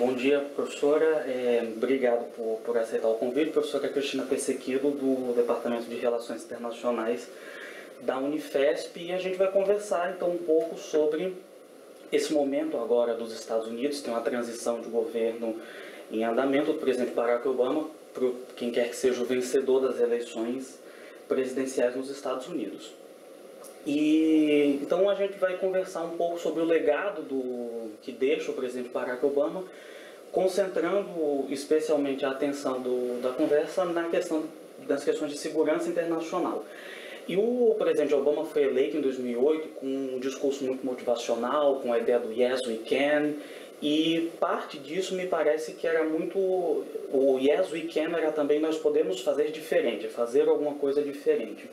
Bom, dia, professora. É, obrigado por, por aceitar o convite. Professora Cristina Persequido, do Departamento de Relações Internacionais da Unifesp. E a gente vai conversar, então, um pouco sobre esse momento agora dos Estados Unidos. Tem uma transição de governo em andamento. O presidente Barack Obama, para quem quer que seja o vencedor das eleições presidenciais nos Estados Unidos. E então a gente vai conversar um pouco sobre o legado do que deixa o presidente Barack Obama, concentrando especialmente a atenção do, da conversa na questão das questões de segurança internacional. E o presidente Obama foi eleito em 2008 com um discurso muito motivacional, com a ideia do Yes We Can, e parte disso me parece que era muito. O Yes We Can era também nós podemos fazer diferente, fazer alguma coisa diferente.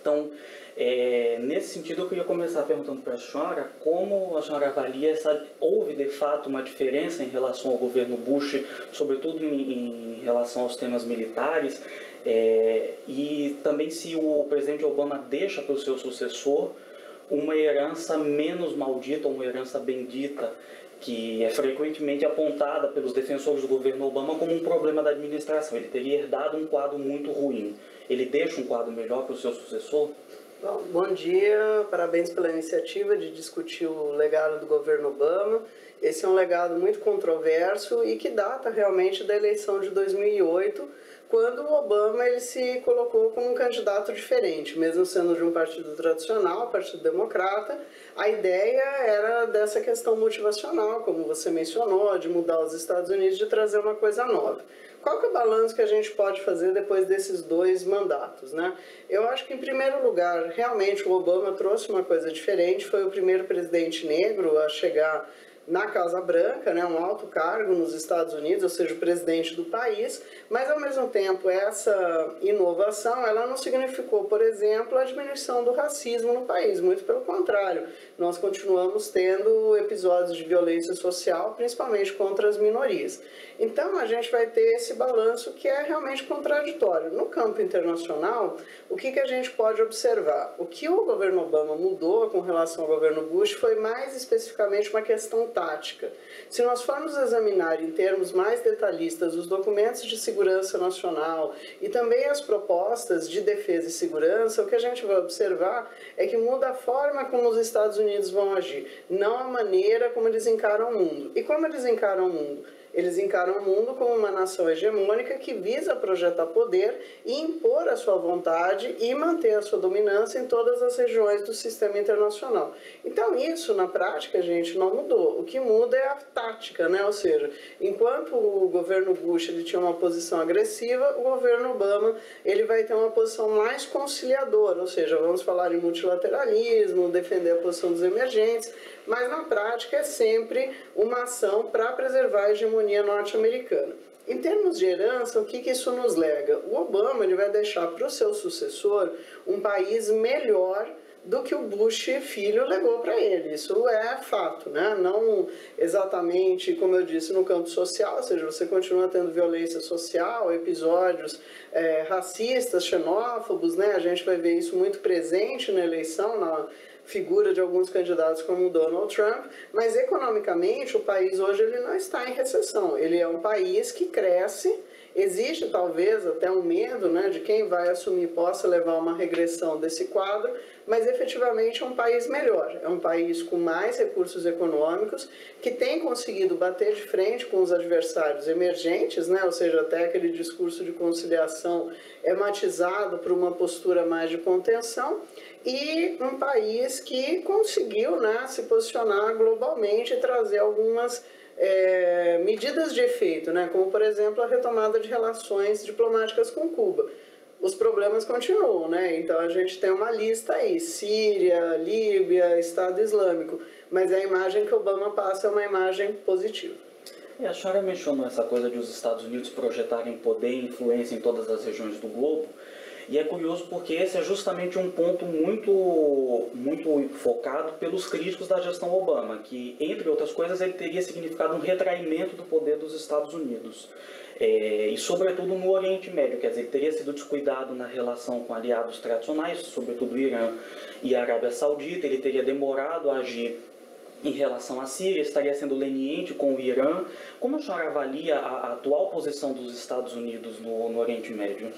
Então, é, nesse sentido, eu queria começar perguntando para a senhora como a senhora avalia essa. Houve de fato uma diferença em relação ao governo Bush, sobretudo em, em relação aos temas militares, é, e também se o presidente Obama deixa para o seu sucessor uma herança menos maldita, uma herança bendita, que é frequentemente apontada pelos defensores do governo Obama como um problema da administração. Ele teria herdado um quadro muito ruim. Ele deixa um quadro melhor para o seu sucessor? Bom, bom dia, parabéns pela iniciativa de discutir o legado do governo Obama. Esse é um legado muito controverso e que data realmente da eleição de 2008, quando o Obama ele se colocou como um candidato diferente, mesmo sendo de um partido tradicional, Partido Democrata, a ideia era dessa questão motivacional, como você mencionou, de mudar os Estados Unidos, de trazer uma coisa nova. Qual que é o balanço que a gente pode fazer depois desses dois mandatos, né? Eu acho que, em primeiro lugar, realmente o Obama trouxe uma coisa diferente, foi o primeiro presidente negro a chegar na Casa Branca, né, um alto cargo nos Estados Unidos, ou seja, o presidente do país, mas ao mesmo tempo essa inovação ela não significou, por exemplo, a diminuição do racismo no país, muito pelo contrário, nós continuamos tendo episódios de violência social, principalmente contra as minorias. Então a gente vai ter esse balanço que é realmente contraditório. No campo internacional, o que, que a gente pode observar? O que o governo Obama mudou com relação ao governo Bush foi mais especificamente uma questão tática. Se nós formos examinar em termos mais detalhistas os documentos de segurança nacional e também as propostas de defesa e segurança, o que a gente vai observar é que muda a forma como os Estados Unidos vão agir, não a maneira como eles encaram o mundo. E como eles encaram o mundo? Eles encaram o mundo como uma nação hegemônica que visa projetar poder e impor a sua vontade e manter a sua dominância em todas as regiões do sistema internacional. Então, isso na prática, gente, não mudou. O que muda é a tática, né? Ou seja, enquanto o governo Bush ele tinha uma posição agressiva, o governo Obama ele vai ter uma posição mais conciliadora, ou seja, vamos falar em multilateralismo, defender a posição dos emergentes, mas na prática é sempre uma ação para preservar a hegemonia norte-americana. Em termos de herança, o que, que isso nos lega? O Obama ele vai deixar para o seu sucessor um país melhor do que o Bush filho legou para ele. Isso é fato, né? Não exatamente, como eu disse, no campo social, ou seja, você continua tendo violência social, episódios é, racistas, xenófobos, né? A gente vai ver isso muito presente na eleição, na figura de alguns candidatos como Donald Trump, mas economicamente o país hoje ele não está em recessão. Ele é um país que cresce. Existe talvez até um medo né, de quem vai assumir possa levar uma regressão desse quadro, mas efetivamente é um país melhor. É um país com mais recursos econômicos, que tem conseguido bater de frente com os adversários emergentes, né? ou seja, até aquele discurso de conciliação é matizado por uma postura mais de contenção, e um país que conseguiu né, se posicionar globalmente e trazer algumas é, medidas de efeito, né, como por exemplo a retomada de relações diplomáticas com Cuba os problemas continuam, né? Então a gente tem uma lista aí: Síria, Líbia, Estado Islâmico. Mas a imagem que Obama passa é uma imagem positiva. E a senhora mencionou essa coisa de os Estados Unidos projetarem poder e influência em todas as regiões do globo. E é curioso porque esse é justamente um ponto muito, muito focado pelos críticos da gestão Obama, que, entre outras coisas, ele teria significado um retraimento do poder dos Estados Unidos. É, e sobretudo no Oriente Médio, quer dizer, ele teria sido descuidado na relação com aliados tradicionais, sobretudo Irã e Arábia Saudita, ele teria demorado a agir em relação à Síria, estaria sendo leniente com o Irã. Como a senhora avalia a, a atual posição dos Estados Unidos no, no, Oriente Médio?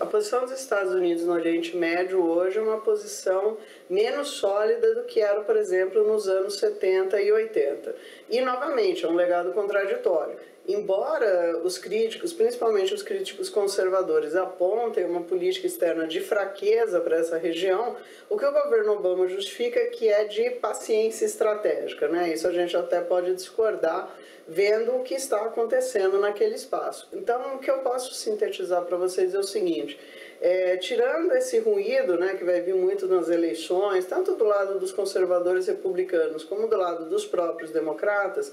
A posição dos Estados Unidos no Oriente Médio hoje é uma posição menos sólida do que era, por exemplo, nos anos 70 e 80. E, novamente, é um legado contraditório embora os críticos, principalmente os críticos conservadores, apontem uma política externa de fraqueza para essa região, o que o governo Obama justifica é que é de paciência estratégica. Né? Isso a gente até pode discordar vendo o que está acontecendo naquele espaço. Então, o que eu posso sintetizar para vocês é o seguinte. É, tirando esse ruído né, que vai vir muito nas eleições, tanto do lado dos conservadores republicanos como do lado dos próprios democratas,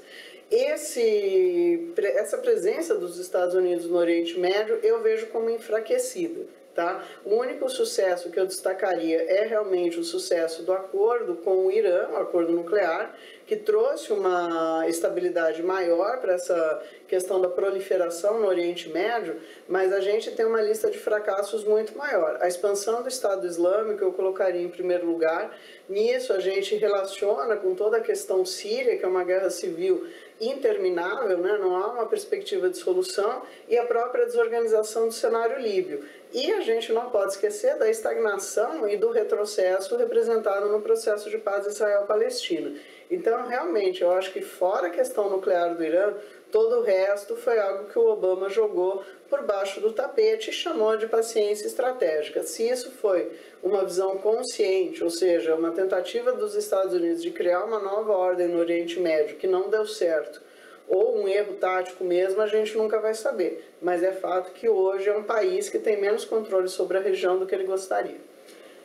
esse, essa presença dos Estados Unidos no Oriente Médio eu vejo como enfraquecida. Tá? O único sucesso que eu destacaria é realmente o sucesso do acordo com o Irã, o acordo nuclear, que trouxe uma estabilidade maior para essa questão da proliferação no Oriente Médio, mas a gente tem uma lista de fracassos muito maior. A expansão do Estado Islâmico eu colocaria em primeiro lugar. Nisso a gente relaciona com toda a questão síria, que é uma guerra civil interminável, né? não há uma perspectiva de solução, e a própria desorganização do cenário líbio. E a gente não pode esquecer da estagnação e do retrocesso representado no processo de paz Israel-Palestina. Então, realmente, eu acho que fora a questão nuclear do Irã, todo o resto foi algo que o Obama jogou por baixo do tapete e chamou de paciência estratégica. Se isso foi uma visão consciente, ou seja, uma tentativa dos Estados Unidos de criar uma nova ordem no Oriente Médio que não deu certo, ou um erro tático mesmo, a gente nunca vai saber. Mas é fato que hoje é um país que tem menos controle sobre a região do que ele gostaria.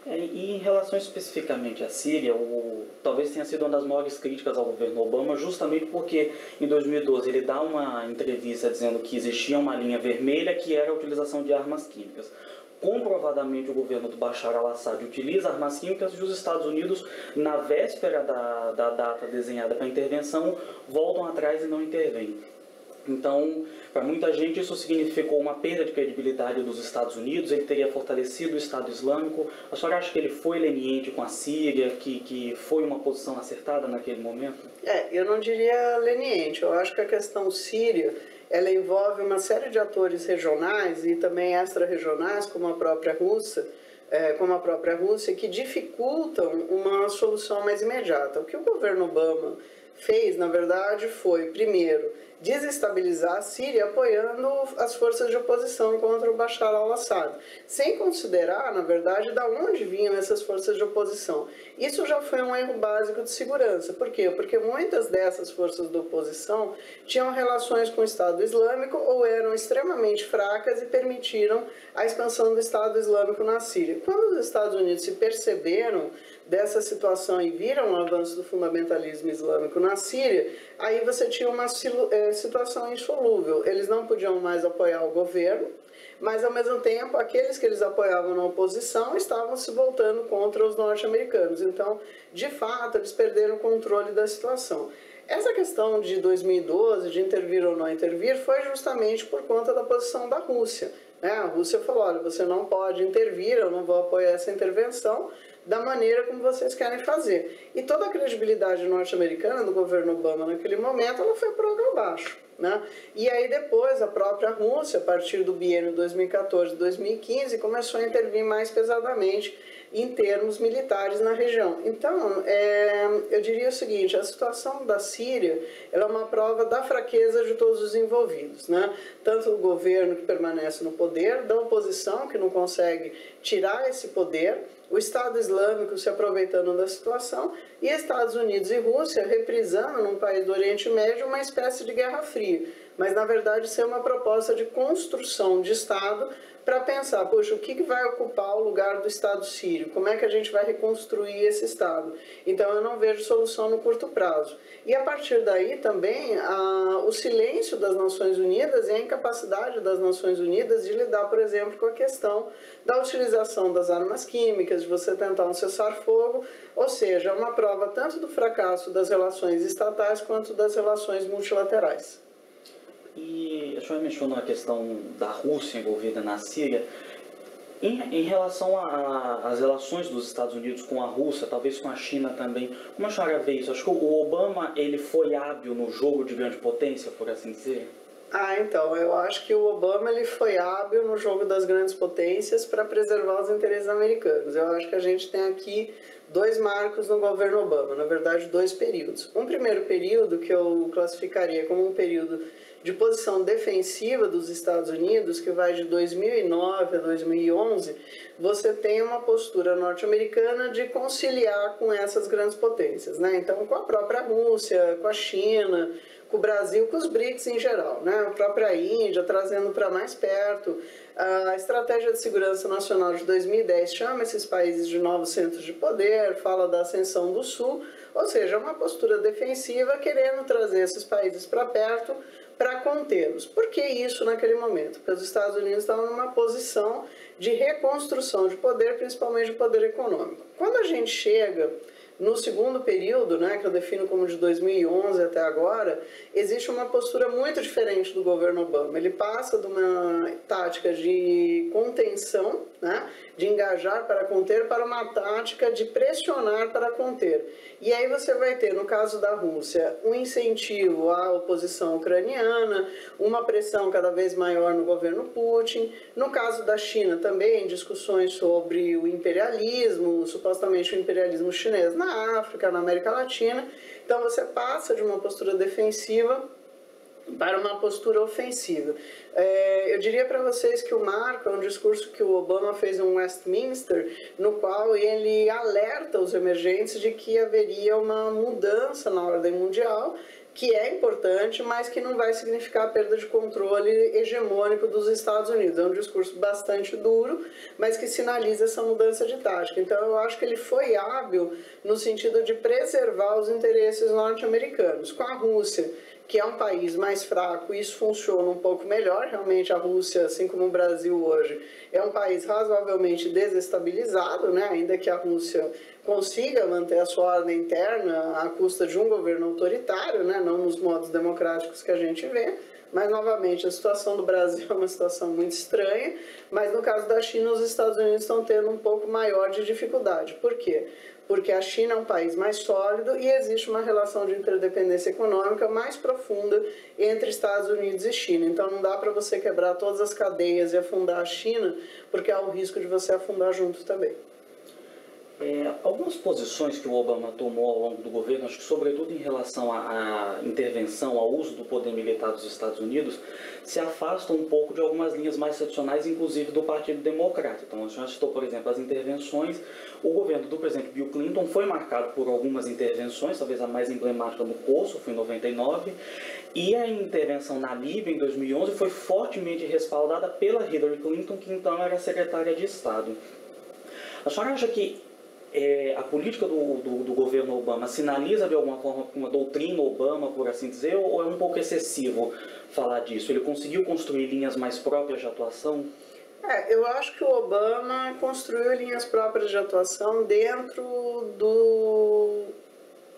É, e em relação especificamente à Síria, o, talvez tenha sido uma das maiores críticas ao governo Obama, justamente porque em 2012 ele dá uma entrevista dizendo que existia uma linha vermelha que era a utilização de armas químicas. Comprovadamente, o governo do Bashar al-Assad utiliza armas químicas e os Estados Unidos, na véspera da, da data desenhada para a intervenção, voltam atrás e não intervêm. Então, para muita gente isso significou uma perda de credibilidade dos Estados Unidos, ele teria fortalecido o Estado Islâmico. A senhora acha que ele foi leniente com a Síria, que, que foi uma posição acertada naquele momento? É, eu não diria leniente. Eu acho que a questão síria ela envolve uma série de atores regionais e também extra-regionais, como a própria Rússia, é, como a própria Rússia, que dificultam uma solução mais imediata. O que o governo Obama fez, na verdade, foi, primeiro, desestabilizar a Síria apoiando as forças de oposição contra o Bashar al-Assad, sem considerar, na verdade, da onde vinham essas forças de oposição. Isso já foi um erro básico de segurança. Por quê? Porque muitas dessas forças de oposição tinham relações com o Estado Islâmico ou eram extremamente fracas e permitiram a expansão do Estado Islâmico na Síria. Quando os Estados Unidos se perceberam dessa situação e viram o avanço do fundamentalismo islâmico na Síria, aí você tinha uma é, situação insolúvel. Eles não podiam mais apoiar o governo, mas ao mesmo tempo aqueles que eles apoiavam na oposição estavam se voltando contra os norte-americanos. Então, de fato, eles perderam o controle da situação. Essa questão de 2012, de intervir ou não intervir, foi justamente por conta da posição da Rússia. Né? A Rússia falou: olha, você não pode intervir, eu não vou apoiar essa intervenção, da maneira como vocês querem fazer. E toda a credibilidade norte-americana do governo Obama naquele momento, ela foi por água abaixo. Né? E aí depois a própria Rússia, a partir do biênio 2014-2015, começou a intervir mais pesadamente em termos militares na região. Então, é, eu diria o seguinte, a situação da Síria é uma prova da fraqueza de todos os envolvidos, né? tanto o governo que permanece no poder, da oposição que não consegue tirar esse poder, o Estado Islâmico se aproveitando da situação e Estados Unidos e Rússia reprisando num país do Oriente Médio uma espécie de guerra fria. Mas na verdade ser uma proposta de construção de Estado para pensar, poxa, o que, que vai ocupar o lugar do Estado sírio? Como é que a gente vai reconstruir esse Estado? Então eu não vejo solução no curto prazo. E a partir daí também a, o silêncio das Nações Unidas e a incapacidade das Nações Unidas de lidar, por exemplo, com a questão da utilização das armas químicas, de você tentar um cessar-fogo, ou seja, uma prova tanto do fracasso das relações estatais quanto das relações multilaterais. E a senhora mencionou a questão da Rússia envolvida na Síria. Em, em relação às relações dos Estados Unidos com a Rússia, talvez com a China também, como a senhora vê isso? Acho que o Obama ele foi hábil no jogo de grande potência, por assim dizer? Ah, então, eu acho que o Obama ele foi hábil no jogo das grandes potências para preservar os interesses americanos. Eu acho que a gente tem aqui dois marcos no governo Obama, na verdade, dois períodos. Um primeiro período que eu classificaria como um período de posição defensiva dos Estados Unidos, que vai de 2009 a 2011, você tem uma postura norte-americana de conciliar com essas grandes potências, né? Então, com a própria Rússia, com a China, com o Brasil, com os BRICS em geral, né? A própria Índia trazendo para mais perto. A Estratégia de Segurança Nacional de 2010 chama esses países de novos centros de poder, fala da ascensão do Sul, ou seja, uma postura defensiva querendo trazer esses países para perto para contê-los. Por que isso naquele momento? Porque os Estados Unidos estavam numa posição de reconstrução de poder, principalmente de poder econômico. Quando a gente chega no segundo período, né, que eu defino como de 2011 até agora, existe uma postura muito diferente do governo Obama. Ele passa de uma tática de contenção, né, de engajar para conter, para uma tática de pressionar para conter. E aí você vai ter, no caso da Rússia, um incentivo à oposição ucraniana, uma pressão cada vez maior no governo Putin. No caso da China também, discussões sobre o imperialismo, supostamente o imperialismo chinês na África, na América Latina. Então você passa de uma postura defensiva para uma postura ofensiva. É, eu diria para vocês que o marco é um discurso que o Obama fez em Westminster, no qual ele alerta os emergentes de que haveria uma mudança na ordem mundial, que é importante, mas que não vai significar a perda de controle hegemônico dos Estados Unidos. É um discurso bastante duro, mas que sinaliza essa mudança de tática. Então eu acho que ele foi hábil no sentido de preservar os interesses norte-americanos. Com a Rússia, que é um país mais fraco, isso funciona um pouco melhor. Realmente, a Rússia, assim como o Brasil hoje, é um país razoavelmente desestabilizado, né? ainda que a Rússia consiga manter a sua ordem interna à custa de um governo autoritário, né? não nos modos democráticos que a gente vê. Mas, novamente, a situação do Brasil é uma situação muito estranha, mas no caso da China, os Estados Unidos estão tendo um pouco maior de dificuldade. Por quê? Porque a China é um país mais sólido e existe uma relação de interdependência econômica mais profunda entre Estados Unidos e China. Então não dá para você quebrar todas as cadeias e afundar a China, porque há o risco de você afundar junto também. É, algumas posições que o Obama tomou ao longo do governo, acho que sobretudo em relação à, à, intervenção, ao uso do poder militar dos Estados Unidos, se afastam um pouco de algumas linhas mais tradicionais, inclusive do Partido Democrata. Então, a senhora citou, por exemplo, as intervenções. O governo do presidente Bill Clinton foi marcado por algumas intervenções, talvez a mais emblemática no foi em 99, e a intervenção na Líbia, em 2011, foi fortemente respaldada pela Hillary Clinton, que então era secretária de Estado. A senhora acha que é, a política do, do, do, governo Obama sinaliza de alguma forma uma doutrina Obama, por assim dizer, ou é um pouco excessivo falar disso? Ele conseguiu construir linhas mais próprias de atuação? É, eu acho que o Obama construiu linhas próprias de atuação dentro do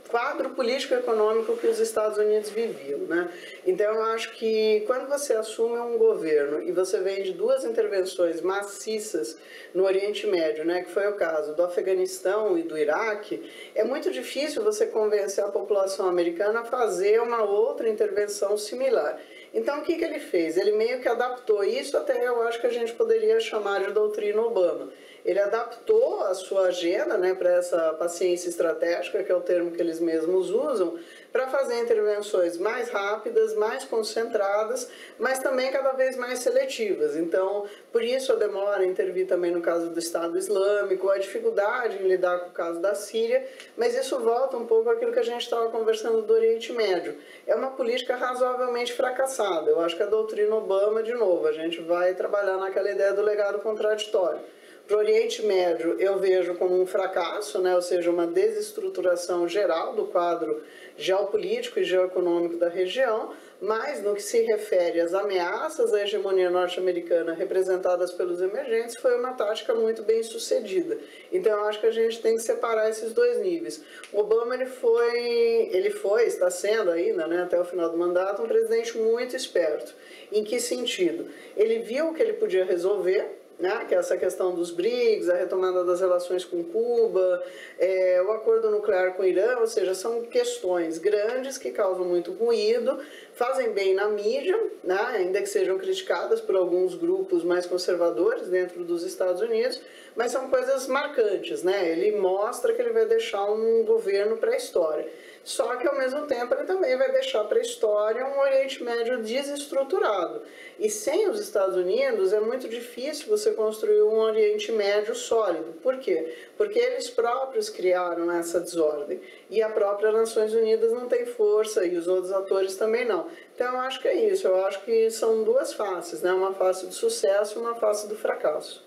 quadro político-econômico que os Estados Unidos viviam. Né? Então, eu acho que quando você assume um governo e você vem de duas intervenções maciças no Oriente Médio, né, que foi o caso do Afeganistão e do Iraque, é muito difícil você convencer a população americana a fazer uma outra intervenção similar. Então, o que, que ele fez? Ele meio que adaptou isso, até eu acho que a gente poderia chamar de doutrina Obama ele adaptou a sua agenda né, para essa paciência estratégica, que é o termo que eles mesmos usam, para fazer intervenções mais rápidas, mais concentradas, mas também cada vez mais seletivas. Então, por isso a demora em intervir também no caso do Estado Islâmico, a dificuldade em lidar com o caso da Síria, mas isso volta um pouco àquilo que a gente estava conversando do Oriente Médio. É uma política razoavelmente fracassada. Eu acho que a doutrina Obama, de novo, a gente vai trabalhar naquela ideia do legado contraditório para o Oriente Médio eu vejo como um fracasso, né? ou seja, uma desestruturação geral do quadro geopolítico e geoeconômico da região, mas no que se refere às ameaças à hegemonia norte-americana representadas pelos emergentes, foi uma tática muito bem sucedida. Então eu acho que a gente tem que separar esses dois níveis. O Obama ele foi, ele foi, está sendo ainda, né, até o final do mandato, um presidente muito esperto. Em que sentido? Ele viu que ele podia resolver né, que é essa questão dos BRICS, a retomada das relações com Cuba, é, o acordo nuclear com o Irã, ou seja, são questões grandes que causam muito ruído, fazem bem na mídia, né, ainda que sejam criticadas por alguns grupos mais conservadores dentro dos Estados Unidos, mas são coisas marcantes. Né? Ele mostra que ele vai deixar um governo para a história. Só que, ao mesmo tempo, ele também vai deixar para a história um Oriente Médio desestruturado. E sem os Estados Unidos é muito difícil você construir um Oriente Médio sólido. Por quê? Porque eles próprios criaram essa desordem. E a própria Nações Unidas não tem força e os outros atores também não. Então eu acho que é isso. Eu acho que são duas faces, né? uma face do sucesso e uma face do fracasso.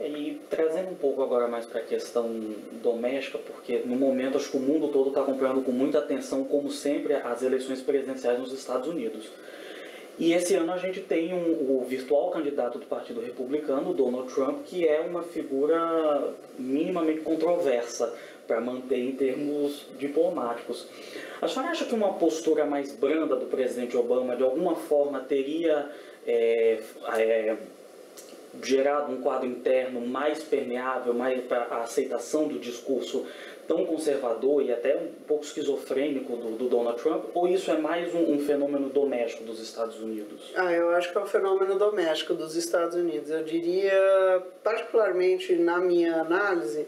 E trazendo um pouco agora mais para a questão doméstica, porque no momento acho que o mundo todo está acompanhando com muita atenção, como sempre, as eleições presidenciais nos Estados Unidos. E esse ano a gente tem um, o virtual candidato do Partido Republicano, Donald Trump, que é uma figura minimamente controversa para manter em termos diplomáticos. A senhora acha que uma postura mais branda do presidente Obama de alguma forma teria é, é, gerado um quadro interno mais permeável, mais para a aceitação do discurso tão conservador e até um pouco esquizofrênico do, do Donald Trump, ou isso é mais um, um, fenômeno doméstico dos Estados Unidos? Ah, eu acho que é um fenômeno doméstico dos Estados Unidos. Eu diria, particularmente na minha análise,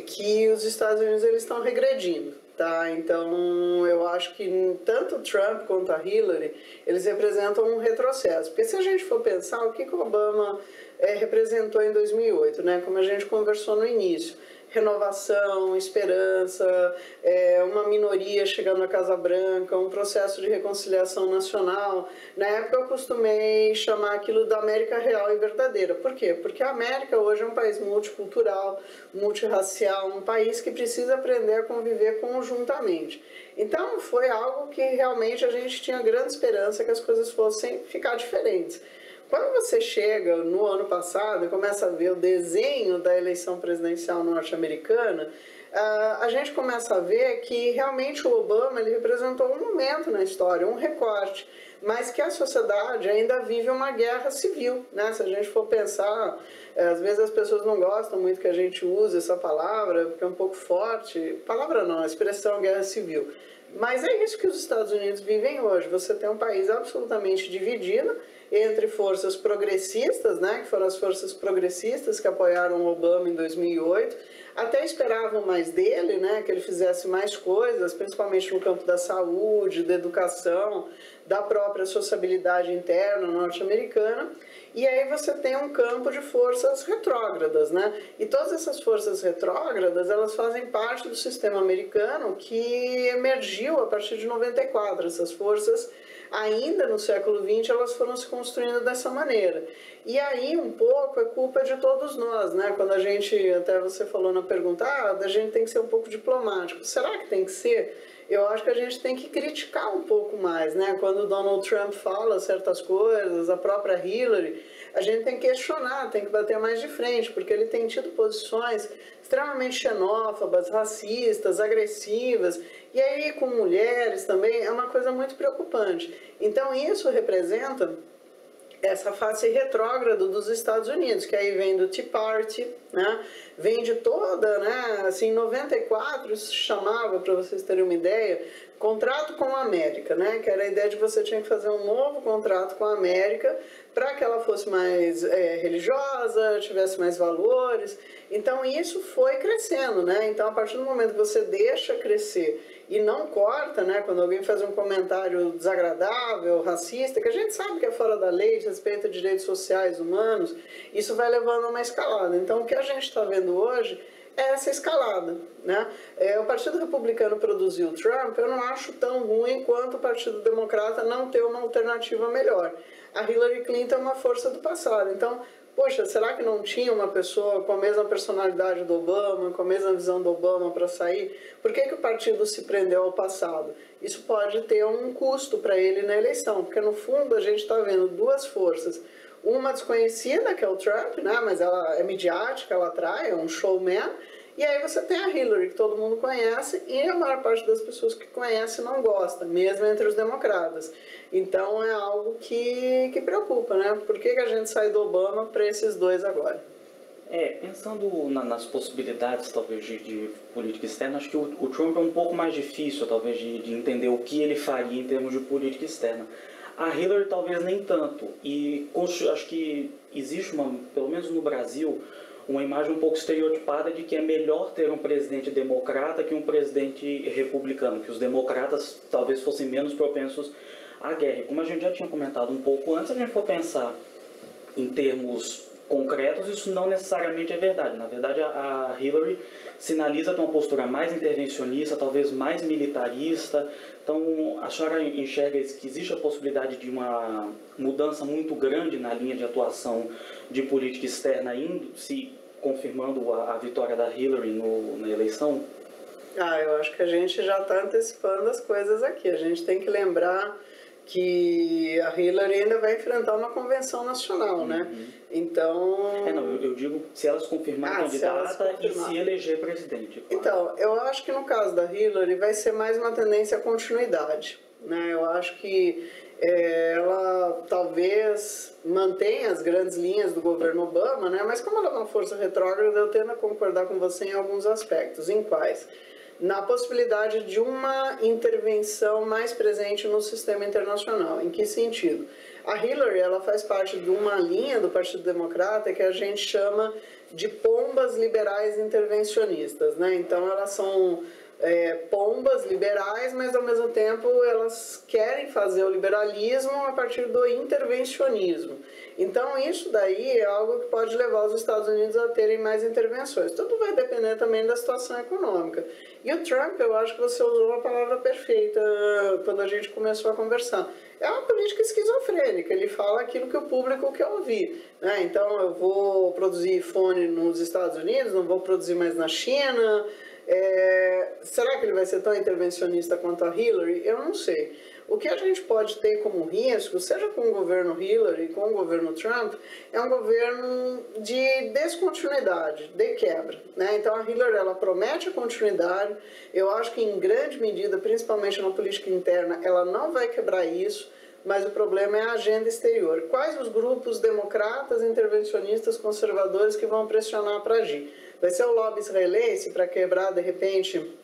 que os Estados Unidos eles estão regredindo. Tá, então eu acho que tanto Trump quanto a Hillary eles representam um retrocesso. Porque se a gente for pensar o que, que o Obama é, representou em 2008, né, como a gente conversou no início, renovação, esperança, é, uma minoria chegando à Casa Branca, um processo de reconciliação nacional. Na época eu costumei chamar aquilo da América real e verdadeira. Por quê? Porque a América hoje é um país multicultural, multirracial, um país que precisa aprender a conviver conjuntamente. Então foi algo que realmente a gente tinha grande esperança que as coisas fossem ficar diferentes. Quando você chega no ano passado e começa a ver o desenho da eleição presidencial norte-americana, ah, a gente começa a ver que realmente o Obama ele representou um momento na história, um recorte, mas que a sociedade ainda vive uma guerra civil. Né? Se a gente for pensar, eh, às vezes as pessoas não gostam muito que a gente use essa palavra, porque é um pouco forte. Palavra não, a expressão guerra civil. Mas é isso que os Estados Unidos vivem hoje. Você tem um país absolutamente dividido entre forças progressistas, né, que foram as forças progressistas que apoiaram Obama em 2008, até esperavam mais dele, né, que ele fizesse mais coisas, principalmente no campo da saúde, da educação, da própria sociabilidade interna norte-americana. E aí você tem um campo de forças retrógradas, né? E todas essas forças retrógradas, elas fazem parte do sistema americano que emergiu a partir de 94. Essas forças ainda no século XX elas foram se construindo dessa maneira. E aí um pouco é culpa de todos nós, né? Quando a gente, até você falou na pergunta, ah, a gente tem que ser um pouco diplomático. Será que tem que ser? Eu acho que a gente tem que criticar um pouco mais, né? Quando o Donald Trump fala certas coisas, a própria Hillary, a gente tem que questionar, tem que bater mais de frente, porque ele tem tido posições extremamente xenófobas, racistas, agressivas, e aí com mulheres também é uma coisa muito preocupante. Então isso representa essa face retrógrada dos Estados Unidos, que aí vem do Tea Party, né? vem de toda, né? assim, em 94 isso se chamava, para vocês terem uma ideia, contrato com a América, né? Que era a ideia de você tinha que fazer um novo contrato com a América para que ela fosse mais é, religiosa, tivesse mais valores. Então isso foi crescendo, né? Então a partir do momento que você deixa crescer e não corta, né? Quando alguém faz um comentário desagradável, racista, que a gente sabe que é fora da lei, respeita direitos sociais humanos, isso vai levando a uma escalada. Então o que a gente está vendo hoje essa escalada. Né? É, o Partido Republicano produziu o Trump, eu não acho tão ruim quanto o Partido Democrata não ter uma alternativa melhor. A Hillary Clinton é uma força do passado. Então, poxa, será que não tinha uma pessoa com a mesma personalidade do Obama, com a mesma visão do Obama para sair? Por que, que o partido se prendeu ao passado? Isso pode ter um custo para ele na eleição, porque no fundo a gente está vendo duas forças uma desconhecida, que é o Trump, né? mas ela é midiática, ela atrai, é um showman. E aí você tem a Hillary, que todo mundo conhece, e a maior parte das pessoas que conhece não gosta, mesmo entre os democratas. Então é algo que, que preocupa, né? Por que, que a gente sai do Obama para esses dois agora? É, pensando na, nas possibilidades, talvez, de, de, política externa, acho que o, o, Trump é um pouco mais difícil, talvez, de, de entender o que ele faria em termos de política externa. A Hillary talvez nem tanto. E acho que existe, uma, pelo menos no Brasil, uma imagem um pouco estereotipada de que é melhor ter um presidente democrata que um presidente republicano, que os democratas talvez fossem menos propensos à guerra. Como a gente já tinha comentado um pouco antes, a gente for pensar em termos concretos, isso não necessariamente é verdade. Na verdade, a Hillary sinaliza uma postura mais intervencionista, talvez mais militarista. Então, a senhora enxerga que existe a possibilidade de uma mudança muito grande na linha de atuação de política externa, indo, se confirmando a, a vitória da Hillary no, na eleição? Ah, eu acho que a gente já está antecipando as coisas aqui. A gente tem que lembrar que a Hillary ainda vai enfrentar uma convenção nacional, né? uhum. né? Então... É, não, eu, eu digo se elas confirmarem ah, candidata se confirmar. e se eleger presidente. Claro. Então, eu acho que no caso da Hillary vai ser mais uma tendência à continuidade, né? Eu acho que é, ela talvez mantenha as grandes linhas do governo Obama, né? Mas como ela é uma força retrógrada, eu tendo a concordar com você em alguns aspectos. Em quais? Na possibilidade de uma intervenção mais presente no sistema internacional. Em que sentido? A Hillary ela faz parte de uma linha do Partido Democrata que a gente chama de pombas liberais intervencionistas, né? Então elas são é, pombas liberais, mas ao mesmo tempo elas querem fazer o liberalismo a partir do intervencionismo. Então isso daí é algo que pode levar os Estados Unidos a terem mais intervenções. Tudo vai depender também da situação econômica. E o Trump, eu acho que você usou a palavra perfeita quando a gente começou a conversar. É uma política esquizofrênica, ele fala aquilo que o público quer ouvir. Né? Então eu vou produzir fone nos Estados Unidos, não vou produzir mais na China. É... Será que ele vai ser tão intervencionista quanto a Hillary? Eu não sei. O que a gente pode ter como risco, seja com o governo Hillary, com o governo Trump, é um governo de descontinuidade, de quebra. Né? Então a Hillary ela promete a continuidade, eu acho que em grande medida, principalmente na política interna, ela não vai quebrar isso mas o problema é a agenda exterior. Quais os grupos democratas, intervencionistas, conservadores que vão pressionar para agir? Vai ser o lobby israelense para quebrar, de repente,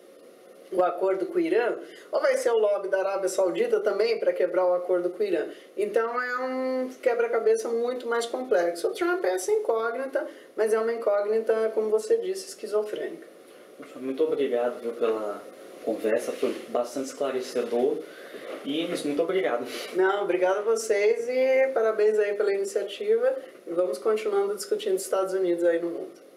o acordo com o Irã, ou vai ser o lobby da Arábia Saudita também para quebrar o acordo com o Irã. Então é um quebra-cabeça muito mais complexo. O Trump é essa incógnita, mas é uma incógnita, como você disse, esquizofrênica. Muito obrigado viu, pela conversa, foi bastante esclarecedor. E muito obrigado. Não, obrigado a vocês e parabéns aí pela iniciativa. E vamos continuando discutindo Estados Unidos aí no mundo.